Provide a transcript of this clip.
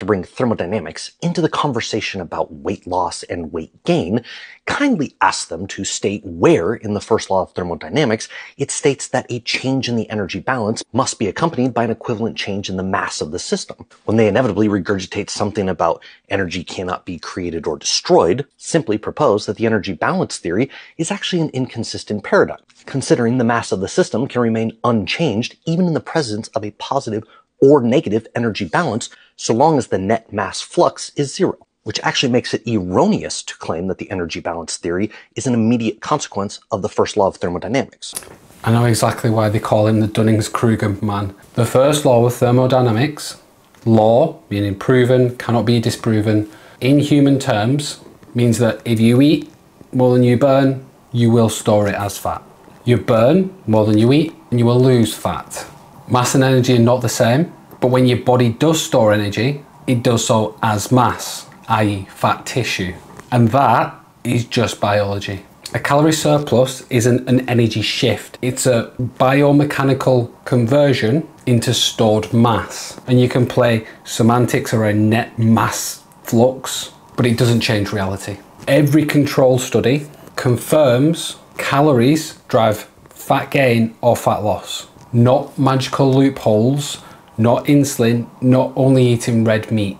to bring thermodynamics into the conversation about weight loss and weight gain, kindly ask them to state where in the first law of thermodynamics it states that a change in the energy balance must be accompanied by an equivalent change in the mass of the system. When they inevitably regurgitate something about energy cannot be created or destroyed, simply propose that the energy balance theory is actually an inconsistent paradigm, considering the mass of the system can remain unchanged even in the presence of a positive or negative energy balance so long as the net mass flux is zero, which actually makes it erroneous to claim that the energy balance theory is an immediate consequence of the first law of thermodynamics. I know exactly why they call him the Dunning-Kruger man. The first law of thermodynamics, law meaning proven, cannot be disproven, in human terms means that if you eat more than you burn, you will store it as fat. You burn more than you eat and you will lose fat. Mass and energy are not the same, but when your body does store energy, it does so as mass, i.e. fat tissue. And that is just biology. A calorie surplus isn't an energy shift. It's a biomechanical conversion into stored mass. And you can play semantics around net mass flux, but it doesn't change reality. Every control study confirms calories drive fat gain or fat loss not magical loopholes, not insulin, not only eating red meat.